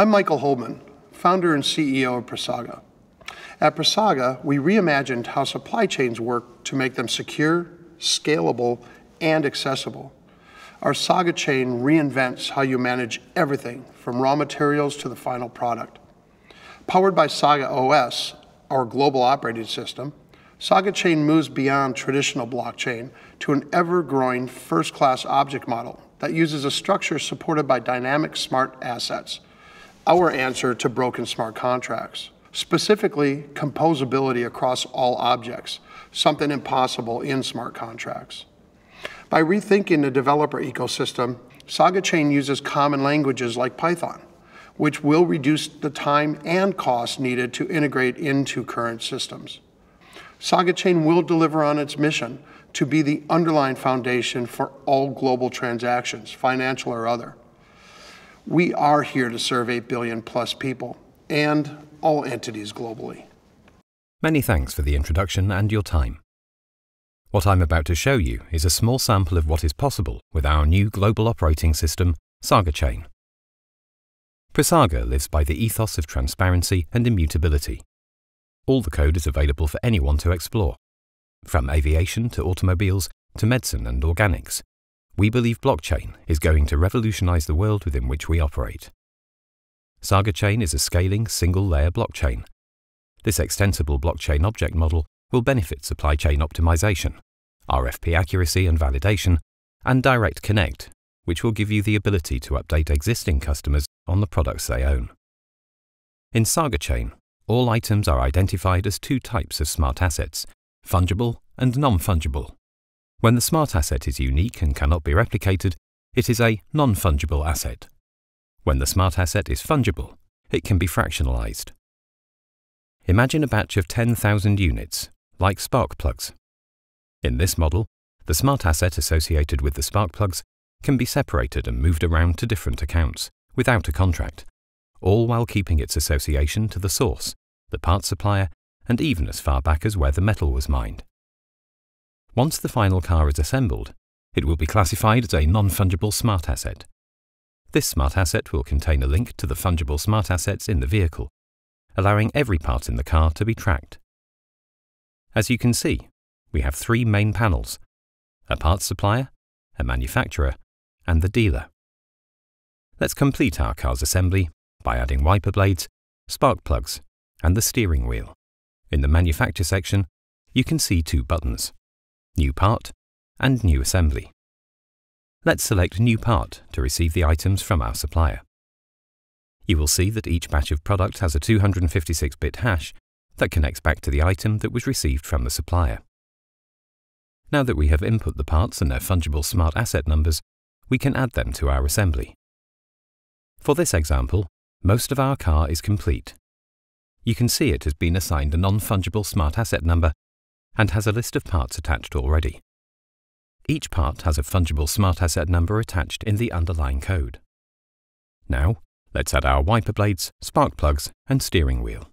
I'm Michael Holdmann, founder and CEO of PraSaga. At PraSaga, we reimagined how supply chains work to make them secure, scalable, and accessible. Our Saga chain reinvents how you manage everything from raw materials to the final product. Powered by Saga OS, our global operating system, Saga Chain moves beyond traditional blockchain to an ever-growing first-class object model that uses a structure supported by dynamic smart assets, our answer to broken smart contracts. Specifically, composability across all objects, something impossible in smart contracts. By rethinking the developer ecosystem, Saga Chain uses common languages like Python, which will reduce the time and cost needed to integrate into current systems. Saga Chain will deliver on its mission to be the underlying foundation for all global transactions, financial or other. We are here to serve 8 billion plus people and all entities globally. Many thanks for the introduction and your time. What I'm about to show you is a small sample of what is possible with our new global operating system, Saga Chain. PraSaga lives by the ethos of transparency and immutability. All the code is available for anyone to explore. From aviation to automobiles to medicine and organics, we believe blockchain is going to revolutionize the world within which we operate. Saga Chain is a scaling single-layer blockchain. This extensible blockchain object model will benefit supply chain optimization, RFP accuracy and validation, and Direct Connect, which will give you the ability to update existing customers on the products they own. In Saga Chain, all items are identified as two types of smart assets, fungible and non-fungible. When the smart asset is unique and cannot be replicated, it is a non-fungible asset. When the smart asset is fungible, it can be fractionalized. Imagine a batch of 10,000 units, like spark plugs. In this model, the smart asset associated with the spark plugs can be separated and moved around to different accounts, without a contract, all while keeping its association to the source, the part supplier, and even as far back as where the metal was mined. Once the final car is assembled, it will be classified as a non-fungible smart asset this smart asset will contain a link to the fungible smart assets in the vehicle, allowing every part in the car to be tracked. As you can see, we have three main panels, a parts supplier, a manufacturer, and the dealer. Let's complete our car's assembly by adding wiper blades, spark plugs, and the steering wheel. In the manufacture section, you can see two buttons, New Part and New Assembly. Let's select New Part to receive the items from our supplier. You will see that each batch of product has a 256-bit hash that connects back to the item that was received from the supplier. Now that we have input the parts and their fungible smart asset numbers, we can add them to our assembly. For this example, most of our car is complete. You can see it has been assigned a non-fungible smart asset number and has a list of parts attached already. Each part has a fungible smart asset number attached in the underlying code. Now, let's add our wiper blades, spark plugs, and steering wheel.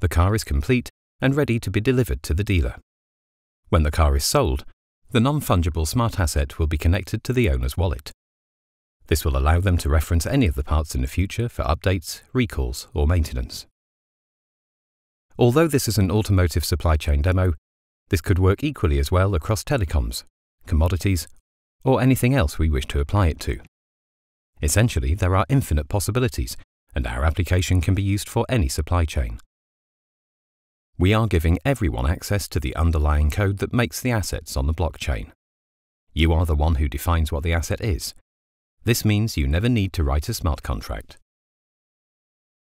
The car is complete and ready to be delivered to the dealer. When the car is sold, the non-fungible smart asset will be connected to the owner's wallet. This will allow them to reference any of the parts in the future for updates, recalls, or maintenance. Although this is an automotive supply chain demo, this could work equally as well across telecoms, commodities, or anything else we wish to apply it to. Essentially, there are infinite possibilities, and our application can be used for any supply chain. We are giving everyone access to the underlying code that makes the assets on the blockchain. You are the one who defines what the asset is. This means you never need to write a smart contract.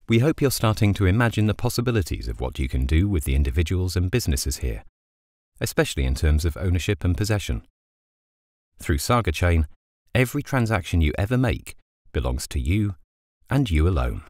We hope you're starting to imagine the possibilities of what you can do with the individuals and businesses here especially in terms of ownership and possession. Through Saga Chain, every transaction you ever make belongs to you and you alone.